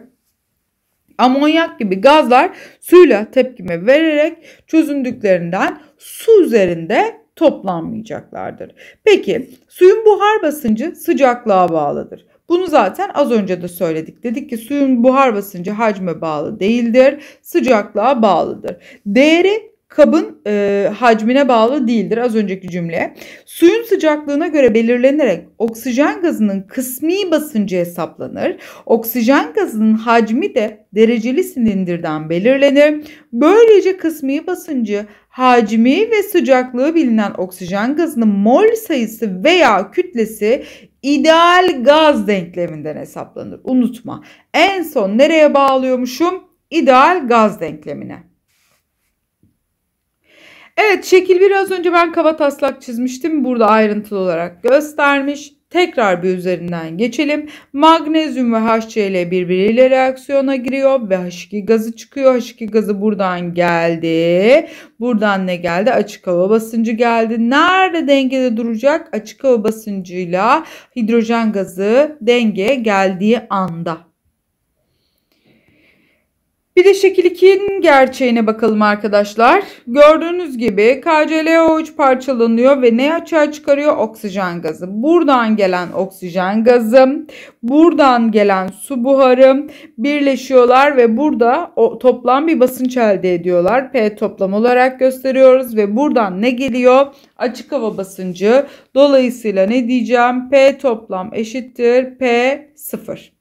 amonyak gibi gazlar suyla tepkime vererek çözündüklerinden su üzerinde toplanmayacaklardır. Peki suyun buhar basıncı sıcaklığa bağlıdır. Bunu zaten az önce de söyledik. Dedik ki suyun buhar basıncı hacme bağlı değildir, sıcaklığa bağlıdır. Değeri kabın e, hacmine bağlı değildir az önceki cümle. Suyun sıcaklığına göre belirlenerek oksijen gazının kısmi basıncı hesaplanır. Oksijen gazının hacmi de dereceli silindirden belirlenir. Böylece kısmi basıncı, hacmi ve sıcaklığı bilinen oksijen gazının mol sayısı veya kütlesi ideal gaz denkleminden hesaplanır. Unutma. En son nereye bağlıyormuşum? İdeal gaz denklemine. Evet şekil biraz önce ben kaba taslak çizmiştim. Burada ayrıntılı olarak göstermiş. Tekrar bir üzerinden geçelim. Magnezyum ve HCl birbiriyle reaksiyona giriyor ve H2 gazı çıkıyor. H2 gazı buradan geldi. Buradan ne geldi? Açık hava basıncı geldi. Nerede dengede duracak? Açık hava basıncıyla hidrojen gazı dengeye geldiği anda. Bir de şekil 2'nin gerçeğine bakalım arkadaşlar. Gördüğünüz gibi KClO3 parçalanıyor ve ne açığa çıkarıyor? Oksijen gazı. Buradan gelen oksijen gazı, buradan gelen su buharı birleşiyorlar ve burada o toplam bir basınç elde ediyorlar. P toplam olarak gösteriyoruz ve buradan ne geliyor? Açık hava basıncı. Dolayısıyla ne diyeceğim? P toplam eşittir P 0.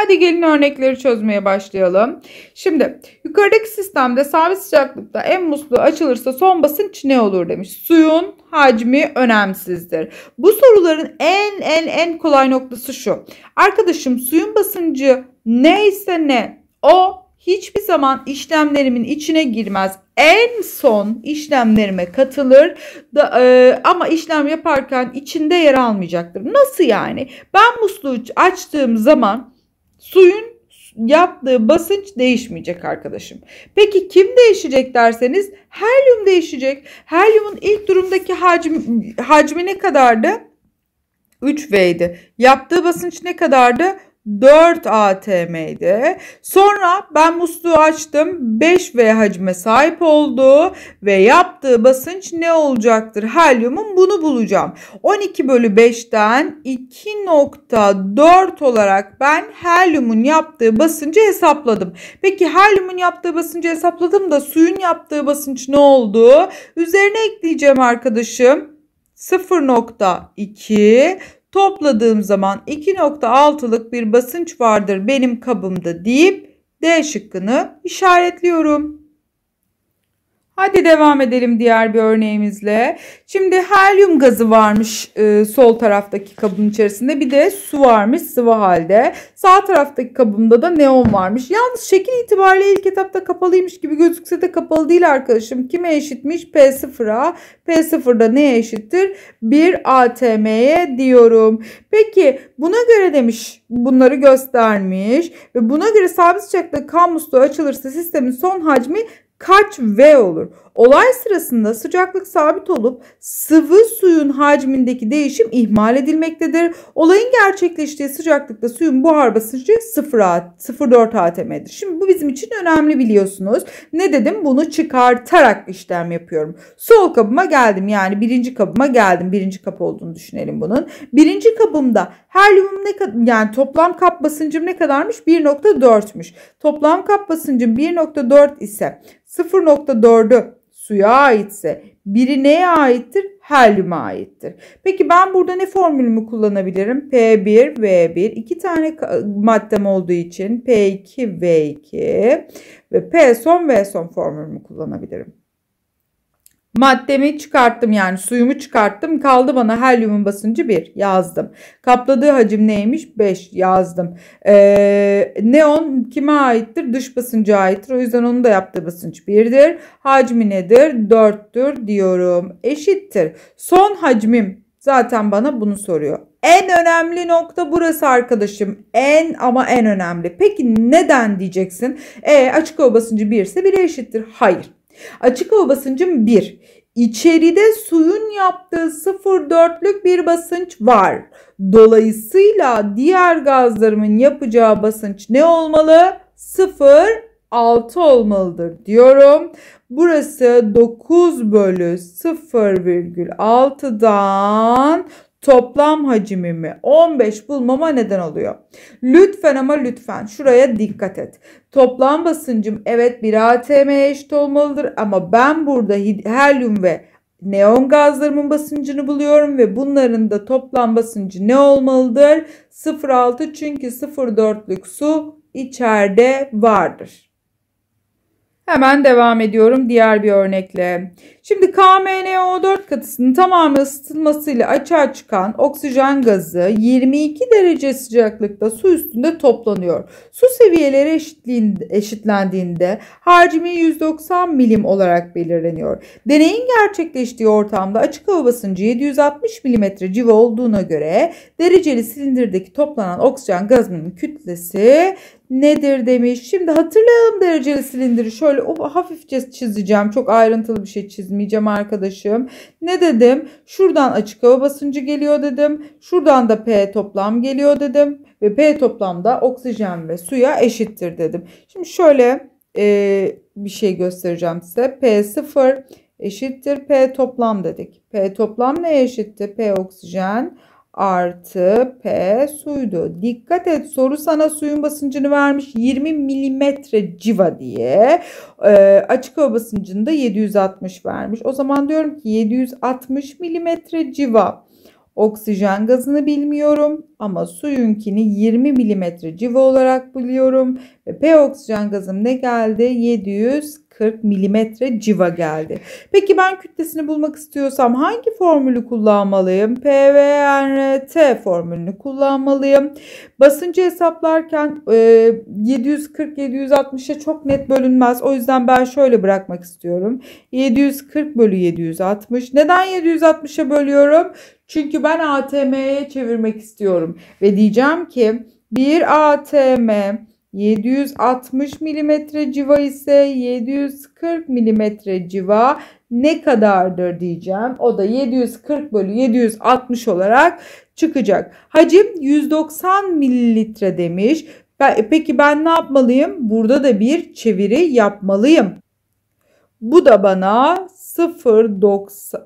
Hadi gelin örnekleri çözmeye başlayalım. Şimdi yukarıdaki sistemde sabit sıcaklıkta en musluğu açılırsa son basınç ne olur demiş. Suyun hacmi önemsizdir. Bu soruların en en en kolay noktası şu. Arkadaşım suyun basıncı neyse ne o hiçbir zaman işlemlerimin içine girmez. En son işlemlerime katılır da, e, ama işlem yaparken içinde yer almayacaktır. Nasıl yani? Ben musluğu açtığım zaman Suyun yaptığı basınç değişmeyecek arkadaşım. Peki kim değişecek derseniz helyum değişecek. Helyumun ilk durumdaki hacmi, hacmi ne kadardı? 3V'ydi. Yaptığı basınç ne kadardı? 4 ATM'ydi. Sonra ben musluğu açtım. 5V hacme sahip oldu ve yaptığı basınç ne olacaktır? Helyumun bunu bulacağım. 12 bölü 5'ten 2.4 olarak ben helyumun yaptığı basıncı hesapladım. Peki helyumun yaptığı basıncı hesapladım da suyun yaptığı basınç ne oldu? Üzerine ekleyeceğim arkadaşım. 0.2 Topladığım zaman 2.6'lık bir basınç vardır benim kabımda deyip D şıkkını işaretliyorum. Hadi devam edelim diğer bir örneğimizle. Şimdi helyum gazı varmış e, sol taraftaki kabın içerisinde. Bir de su varmış sıvı halde. Sağ taraftaki kabımda da neon varmış. Yalnız şekil itibariyle ilk etapta kapalıymış gibi gözükse de kapalı değil arkadaşım. Kime eşitmiş? P0'a. P0'da neye eşittir? 1 ATM'ye diyorum. Peki buna göre demiş bunları göstermiş. Ve buna göre sabit sıcaklık kamusluğu açılırsa sistemin son hacmi kaç V olur? Olay sırasında sıcaklık sabit olup sıvı suyun hacmindeki değişim ihmal edilmektedir. Olayın gerçekleştiği sıcaklıkta suyun buhar basıncı 0,4 atm'dir. Şimdi bu bizim için önemli biliyorsunuz. Ne dedim? Bunu çıkartarak işlem yapıyorum. Sol kabıma geldim. Yani birinci kabıma geldim. Birinci kap olduğunu düşünelim bunun. Birinci kabımda helyumum ne kadar yani toplam kap basıncım ne kadarmış? 1.4'müş. Toplam kap basıncım 1.4 ise 0.4'ü suya aitse biri neye aittir? Helyuma aittir. Peki ben burada ne formülümü kullanabilirim? P1, V1 iki tane maddem olduğu için P2, V2 ve P son V son formülümü kullanabilirim. Maddemi çıkarttım yani suyumu çıkarttım. Kaldı bana helyumun basıncı 1 yazdım. Kapladığı hacim neymiş? 5 yazdım. Ee, neon kime aittir? Dış basıncı aittir. O yüzden onun da yaptığı basınç 1'dir. Hacmi nedir? 4'tür diyorum. Eşittir. Son hacmim zaten bana bunu soruyor. En önemli nokta burası arkadaşım. En ama en önemli. Peki neden diyeceksin? E açık hava basıncı 1 ise 1'e eşittir. Hayır. Açık hava basıncım 1. İçeride suyun yaptığı 0,4'lük bir basınç var. Dolayısıyla diğer gazlarımın yapacağı basınç ne olmalı? 0,6 olmalıdır diyorum. Burası 9 bölü 0,6'dan toplam hacimimi 15 bulmama neden oluyor. Lütfen ama lütfen şuraya dikkat et. Toplam basıncım evet 1 atm'ye eşit olmalıdır ama ben burada helyum ve neon gazlarımın basıncını buluyorum ve bunların da toplam basıncı ne olmalıdır? 0,6 çünkü 0,4'lük su içeride vardır. Hemen devam ediyorum diğer bir örnekle. Şimdi KMnO4 katısının tamamı ısıtılmasıyla açığa çıkan oksijen gazı 22 derece sıcaklıkta su üstünde toplanıyor. Su seviyeleri eşitlendiğinde hacmi 190 milim olarak belirleniyor. Deneyin gerçekleştiği ortamda açık hava basıncı 760 mm civa olduğuna göre dereceli silindirdeki toplanan oksijen gazının kütlesi nedir demiş. Şimdi hatırlayalım dereceli silindiri. Şöyle hafifçe çizeceğim. Çok ayrıntılı bir şey çizmeyeceğim arkadaşım. Ne dedim? Şuradan açık hava basıncı geliyor dedim. Şuradan da P toplam geliyor dedim. Ve P toplamda oksijen ve suya eşittir dedim. Şimdi şöyle e, bir şey göstereceğim size. P0 eşittir P toplam dedik. P toplam ne eşitti? P oksijen artı P suydu. Dikkat et soru sana suyun basıncını vermiş 20 milimetre civa diye. E, açık hava basıncını da 760 vermiş. O zaman diyorum ki 760 milimetre civa. Oksijen gazını bilmiyorum ama suyunkini 20 milimetre civa olarak biliyorum. Ve P oksijen gazım ne geldi? 700 40 milimetre civa geldi. Peki ben kütlesini bulmak istiyorsam hangi formülü kullanmalıyım? PVNRT formülünü kullanmalıyım. Basıncı hesaplarken e, 740-760'a çok net bölünmez. O yüzden ben şöyle bırakmak istiyorum. 740 bölü 760. Neden 760'a bölüyorum? Çünkü ben ATM'ye çevirmek istiyorum. Ve diyeceğim ki bir ATM 760 mm civa ise 740 mm civa ne kadardır diyeceğim. O da 740 bölü 760 olarak çıkacak. Hacim 190 mililitre demiş. Peki ben ne yapmalıyım? Burada da bir çeviri yapmalıyım. Bu da bana 0.90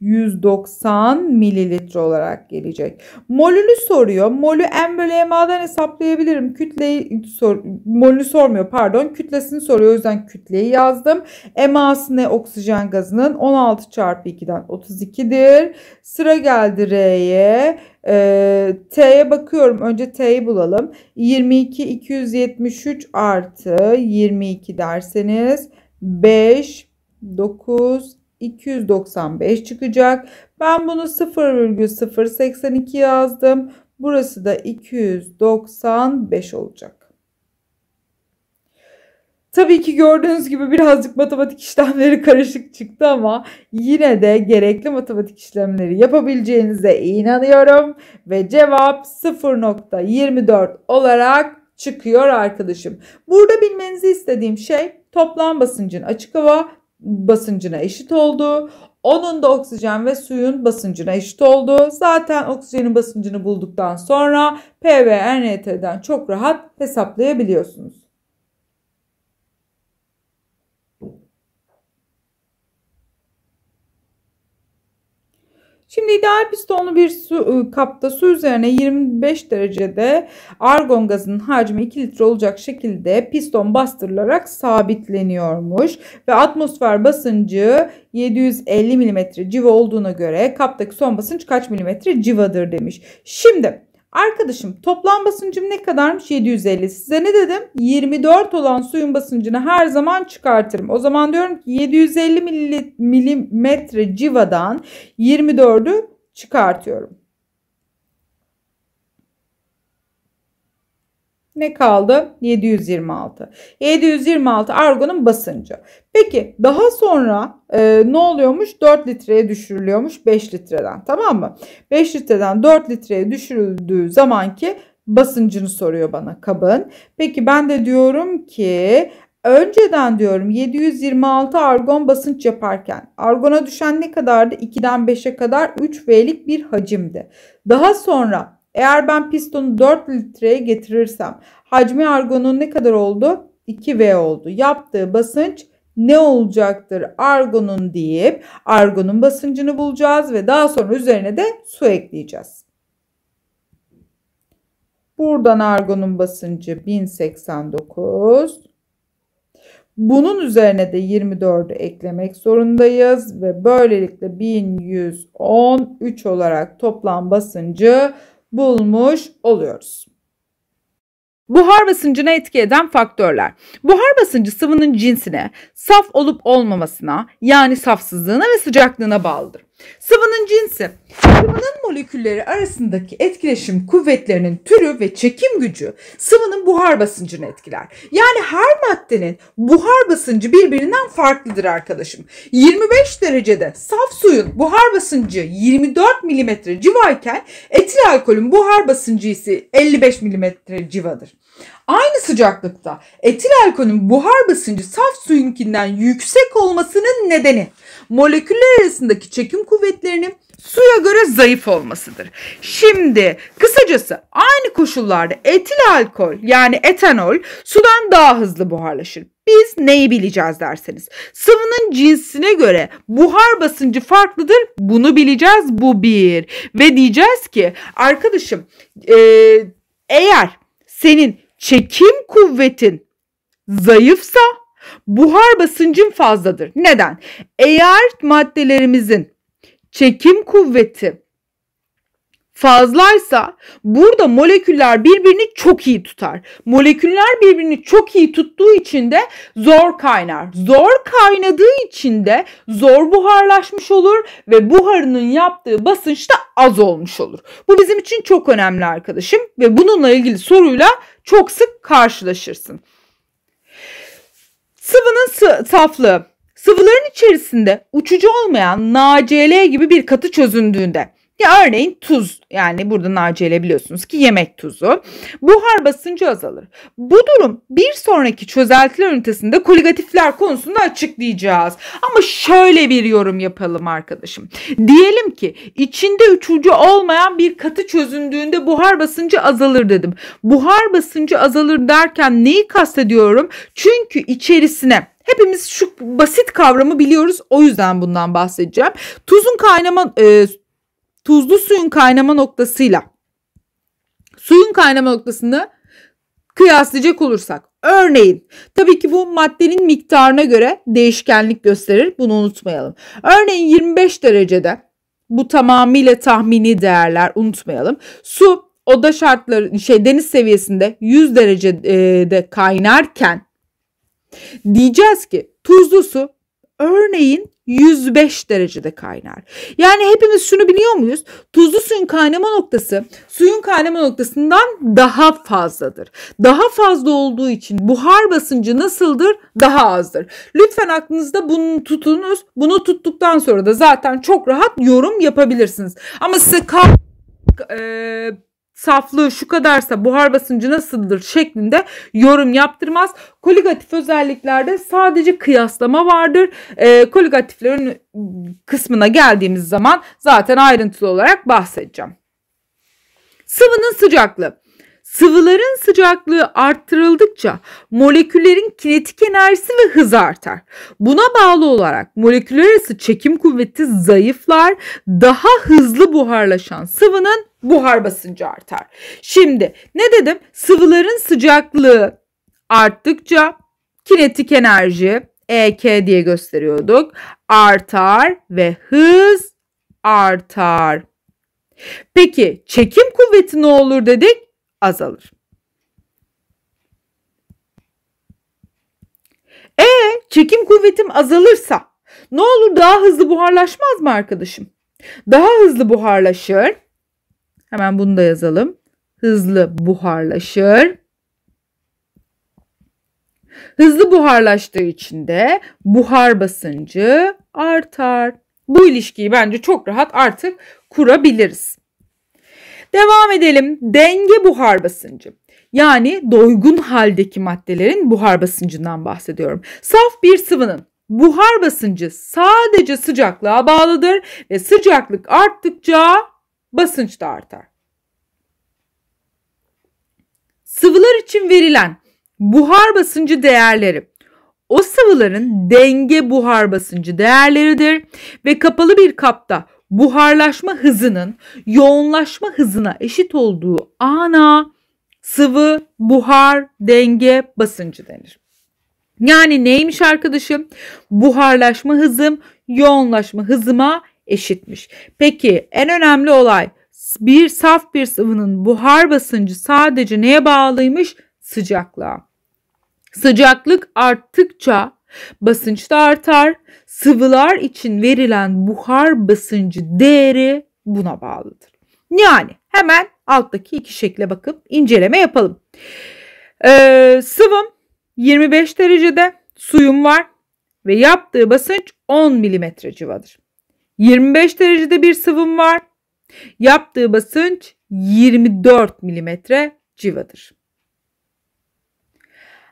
190 mililitre olarak gelecek. Molünü soruyor. Molü M bölü MA'dan hesaplayabilirim. Kütleyi sor, molünü sormuyor pardon. Kütlesini soruyor. O yüzden kütleyi yazdım. MA'sı ne oksijen gazının? 16 çarpı 2'den 32'dir. Sıra geldi R'ye. E, T'ye bakıyorum. Önce T'yi bulalım. 22 273 artı 22 derseniz 5 9 295 çıkacak. Ben bunu 0,082 yazdım. Burası da 295 olacak. Tabii ki gördüğünüz gibi birazcık matematik işlemleri karışık çıktı ama yine de gerekli matematik işlemleri yapabileceğinize inanıyorum ve cevap 0.24 olarak çıkıyor arkadaşım. Burada bilmenizi istediğim şey toplam basıncın açık hava basıncına eşit oldu. Onun da oksijen ve suyun basıncına eşit oldu. Zaten oksijenin basıncını bulduktan sonra P ve NT'den çok rahat hesaplayabiliyorsunuz. Şimdi ideal pistonlu bir su, ıı, kapta su üzerine 25 derecede argon gazının hacmi 2 litre olacak şekilde piston bastırılarak sabitleniyormuş. Ve atmosfer basıncı 750 mm civa olduğuna göre kaptaki son basınç kaç milimetre civadır demiş. Şimdi Arkadaşım toplam basıncım ne kadarmış? 750. Size ne dedim? 24 olan suyun basıncını her zaman çıkartırım. O zaman diyorum ki 750 milimetre civadan 24'ü çıkartıyorum. Ne kaldı? 726. 726 argonun basıncı. Peki daha sonra e, ne oluyormuş? 4 litreye düşürülüyormuş 5 litreden tamam mı? 5 litreden 4 litreye düşürüldüğü zamanki basıncını soruyor bana kabın. Peki ben de diyorum ki önceden diyorum 726 argon basınç yaparken argona düşen ne kadardı? 2'den 5'e kadar 3V'lik bir hacimdi. Daha sonra eğer ben pistonu 4 litreye getirirsem hacmi argonun ne kadar oldu? 2V oldu. Yaptığı basınç ne olacaktır argonun deyip argonun basıncını bulacağız ve daha sonra üzerine de su ekleyeceğiz. Buradan argonun basıncı 1089. Bunun üzerine de 24'ü eklemek zorundayız ve böylelikle 1113 olarak toplam basıncı bulmuş oluyoruz. Buhar basıncına etki eden faktörler. Buhar basıncı sıvının cinsine, saf olup olmamasına yani safsızlığına ve sıcaklığına bağlıdır. Sıvının cinsi, sıvının molekülleri arasındaki etkileşim kuvvetlerinin türü ve çekim gücü sıvının buhar basıncını etkiler. Yani her maddenin buhar basıncı birbirinden farklıdır arkadaşım. 25 derecede saf suyun buhar basıncı 24 mm civayken etil alkolün buhar basıncı ise 55 mm civadır. Aynı sıcaklıkta etil alkolün buhar basıncı saf suyunkinden yüksek olmasının nedeni moleküller arasındaki çekim kuvvetlerinin suya göre zayıf olmasıdır. Şimdi kısacası aynı koşullarda etil alkol yani etanol sudan daha hızlı buharlaşır. Biz neyi bileceğiz derseniz. Sıvının cinsine göre buhar basıncı farklıdır. Bunu bileceğiz. Bu bir. Ve diyeceğiz ki arkadaşım e, eğer senin çekim kuvvetin zayıfsa buhar basıncın fazladır. Neden? Eğer maddelerimizin çekim kuvveti fazlaysa burada moleküller birbirini çok iyi tutar. Moleküller birbirini çok iyi tuttuğu için de zor kaynar. Zor kaynadığı için de zor buharlaşmış olur ve buharının yaptığı basınç da az olmuş olur. Bu bizim için çok önemli arkadaşım ve bununla ilgili soruyla çok sık karşılaşırsın. Sıvının saflığı. Sıvıların içerisinde uçucu olmayan NaCl gibi bir katı çözündüğünde ya örneğin tuz yani burada NaCl biliyorsunuz ki yemek tuzu. Buhar basıncı azalır. Bu durum bir sonraki çözeltiler ünitesinde koligatifler konusunda açıklayacağız. Ama şöyle bir yorum yapalım arkadaşım. Diyelim ki içinde uçucu olmayan bir katı çözündüğünde buhar basıncı azalır dedim. Buhar basıncı azalır derken neyi kastediyorum? Çünkü içerisine Hepimiz şu basit kavramı biliyoruz. O yüzden bundan bahsedeceğim. Tuzun kaynama e, tuzlu suyun kaynama noktasıyla suyun kaynama noktasını kıyaslayacak olursak örneğin tabii ki bu maddenin miktarına göre değişkenlik gösterir bunu unutmayalım. Örneğin 25 derecede bu tamamıyla tahmini değerler unutmayalım. Su oda şartları şey deniz seviyesinde 100 derecede kaynarken diyeceğiz ki tuzlu su örneğin 105 derecede kaynar. Yani hepimiz şunu biliyor muyuz? Tuzlu suyun kaynama noktası suyun kaynama noktasından daha fazladır. Daha fazla olduğu için buhar basıncı nasıldır? Daha azdır. Lütfen aklınızda bunu tutunuz. Bunu tuttuktan sonra da zaten çok rahat yorum yapabilirsiniz. Ama size kal e, saflığı şu kadarsa buhar basıncı nasıldır şeklinde yorum yaptırmaz. Koligatif özelliklerde sadece kıyaslama vardır. E, koligatiflerin kısmına geldiğimiz zaman zaten ayrıntılı olarak bahsedeceğim. Sıvının sıcaklığı. Sıvıların sıcaklığı arttırıldıkça moleküllerin kinetik enerjisi ve hızı artar. Buna bağlı olarak moleküller arası çekim kuvveti zayıflar, daha hızlı buharlaşan sıvının buhar basıncı artar. Şimdi ne dedim? Sıvıların sıcaklığı arttıkça kinetik enerji EK diye gösteriyorduk. Artar ve hız artar. Peki çekim kuvveti ne olur dedik? Azalır. E çekim kuvvetim azalırsa ne olur daha hızlı buharlaşmaz mı arkadaşım? Daha hızlı buharlaşır Hemen bunu da yazalım. Hızlı buharlaşır. Hızlı buharlaştığı için de buhar basıncı artar. Bu ilişkiyi bence çok rahat artık kurabiliriz. Devam edelim. Denge buhar basıncı. Yani doygun haldeki maddelerin buhar basıncından bahsediyorum. Saf bir sıvının buhar basıncı sadece sıcaklığa bağlıdır ve sıcaklık arttıkça basınç da artar. Sıvılar için verilen buhar basıncı değerleri o sıvıların denge buhar basıncı değerleridir ve kapalı bir kapta buharlaşma hızının yoğunlaşma hızına eşit olduğu ana sıvı buhar denge basıncı denir. Yani neymiş arkadaşım? Buharlaşma hızım yoğunlaşma hızıma eşitmiş. Peki en önemli olay bir saf bir sıvının buhar basıncı sadece neye bağlıymış? sıcaklığa. Sıcaklık arttıkça basınç da artar. Sıvılar için verilen buhar basıncı değeri buna bağlıdır. Yani hemen alttaki iki şekle bakıp inceleme yapalım. Ee, sıvım 25 derecede suyum var ve yaptığı basınç 10 milimetre civadır. 25 derecede bir sıvım var. Yaptığı basınç 24 milimetre civadır.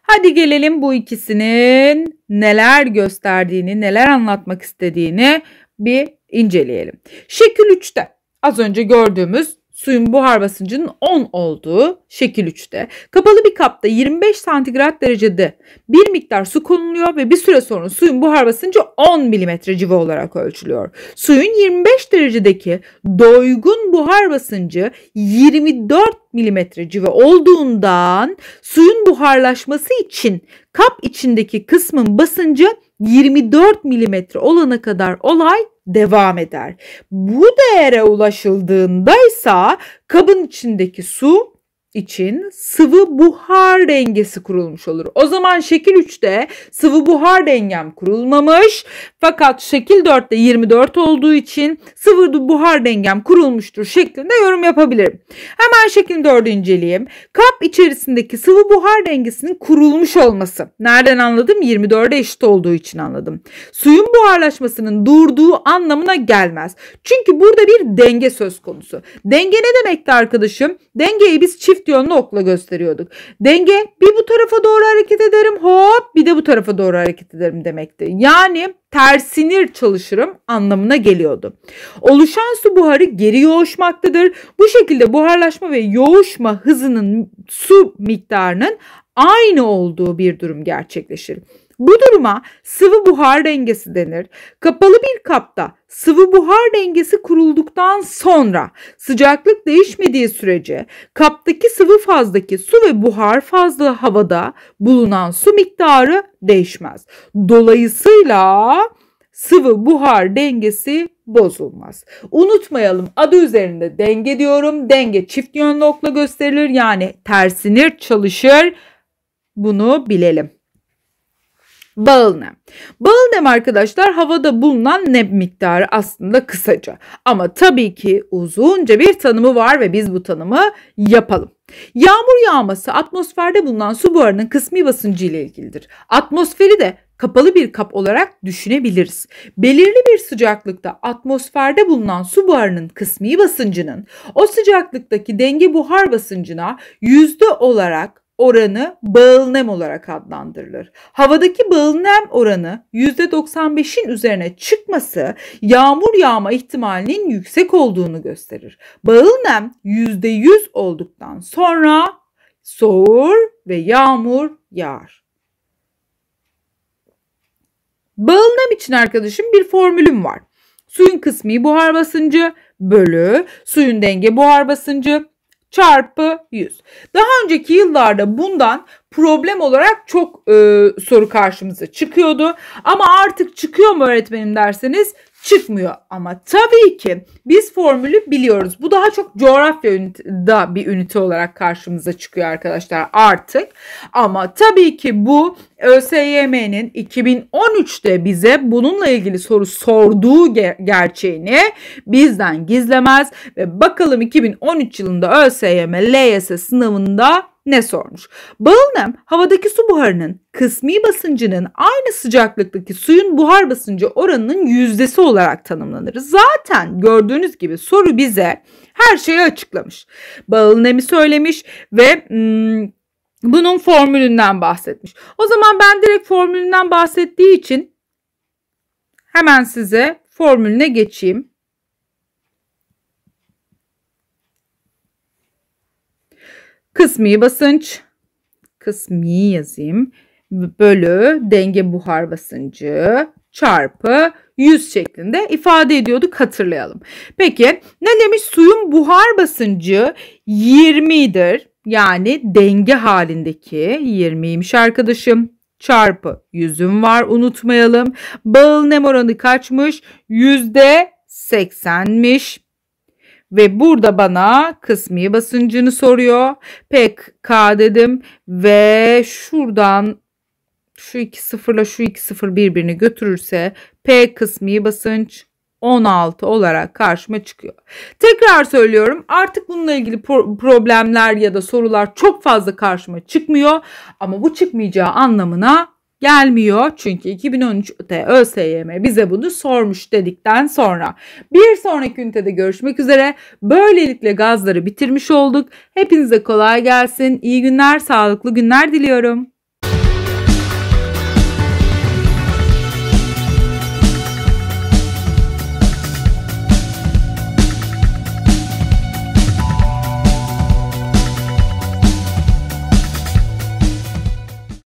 Hadi gelelim bu ikisinin neler gösterdiğini, neler anlatmak istediğini bir inceleyelim. Şekil 3'te az önce gördüğümüz suyun buhar basıncının 10 olduğu şekil 3'te kapalı bir kapta 25 santigrat derecede bir miktar su konuluyor ve bir süre sonra suyun buhar basıncı 10 milimetre civa olarak ölçülüyor. Suyun 25 derecedeki doygun buhar basıncı 24 milimetre civa olduğundan suyun buharlaşması için kap içindeki kısmın basıncı 24 milimetre olana kadar olay devam eder. Bu değere ulaşıldığında ise kabın içindeki su için sıvı buhar dengesi kurulmuş olur. O zaman şekil 3'te sıvı buhar dengem kurulmamış fakat şekil 4'te 24 olduğu için sıvı buhar dengem kurulmuştur şeklinde yorum yapabilirim. Hemen şekil 4'ü inceleyeyim. Kap içerisindeki sıvı buhar dengesinin kurulmuş olması. Nereden anladım? 24'e eşit olduğu için anladım. Suyun buharlaşmasının durduğu anlamına gelmez. Çünkü burada bir denge söz konusu. Denge ne demekti arkadaşım? Dengeyi biz çift çift yönlü okla gösteriyorduk. Denge bir bu tarafa doğru hareket ederim hop bir de bu tarafa doğru hareket ederim demekti. Yani tersinir çalışırım anlamına geliyordu. Oluşan su buharı geri yoğuşmaktadır. Bu şekilde buharlaşma ve yoğuşma hızının su miktarının aynı olduğu bir durum gerçekleşir. Bu duruma sıvı buhar dengesi denir. Kapalı bir kapta sıvı buhar dengesi kurulduktan sonra sıcaklık değişmediği sürece kaptaki sıvı fazdaki su ve buhar fazlı havada bulunan su miktarı değişmez. Dolayısıyla sıvı buhar dengesi bozulmaz. Unutmayalım adı üzerinde denge diyorum. Denge çift yönlü okla gösterilir yani tersinir çalışır. Bunu bilelim. Bağıl nem. Bağıl nem arkadaşlar havada bulunan nem miktarı aslında kısaca. Ama tabii ki uzunca bir tanımı var ve biz bu tanımı yapalım. Yağmur yağması atmosferde bulunan su buharının kısmi basıncı ile ilgilidir. Atmosferi de kapalı bir kap olarak düşünebiliriz. Belirli bir sıcaklıkta atmosferde bulunan su buharının kısmi basıncının o sıcaklıktaki denge buhar basıncına yüzde olarak oranı bağıl olarak adlandırılır. Havadaki bağıl oranı %95'in üzerine çıkması yağmur yağma ihtimalinin yüksek olduğunu gösterir. Bağıl nem %100 olduktan sonra soğur ve yağmur yağar. Bağıl için arkadaşım bir formülüm var. Suyun kısmi buhar basıncı bölü suyun denge buhar basıncı çarpı 100. Daha önceki yıllarda bundan problem olarak çok e, soru karşımıza çıkıyordu. Ama artık çıkıyor mu öğretmenim derseniz çıkmıyor. Ama tabii ki biz formülü biliyoruz. Bu daha çok coğrafya ünitede bir ünite olarak karşımıza çıkıyor arkadaşlar artık. Ama tabii ki bu ÖSYM'nin 2013'te bize bununla ilgili soru sorduğu gerçeğini bizden gizlemez ve bakalım 2013 yılında ÖSYM LYS sınavında ne sormuş? Bağıl nem havadaki su buharının kısmi basıncının aynı sıcaklıktaki suyun buhar basıncı oranının yüzdesi olarak tanımlanır. Zaten gördüğünüz gibi soru bize her şeyi açıklamış. Bağıl nemi söylemiş ve hmm, bunun formülünden bahsetmiş. O zaman ben direkt formülünden bahsettiği için hemen size formülüne geçeyim. Kısmi basınç, kısmi yazayım, bölü denge buhar basıncı çarpı 100 şeklinde ifade ediyorduk hatırlayalım. Peki ne demiş suyun buhar basıncı 20'dir. Yani denge halindeki 20'ymiş arkadaşım çarpı yüzüm var unutmayalım. Bağıl nem oranı kaçmış? %80'miş. Ve burada bana kısmi basıncını soruyor. PK dedim ve şuradan şu iki sıfırla şu iki sıfır birbirini götürürse P kısmi basınç 16 olarak karşıma çıkıyor. Tekrar söylüyorum artık bununla ilgili pro- problemler ya da sorular çok fazla karşıma çıkmıyor ama bu çıkmayacağı anlamına gelmiyor. Çünkü 2013'te ÖSYM bize bunu sormuş dedikten sonra. Bir sonraki ünitede görüşmek üzere. Böylelikle gazları bitirmiş olduk. Hepinize kolay gelsin. İyi günler, sağlıklı günler diliyorum.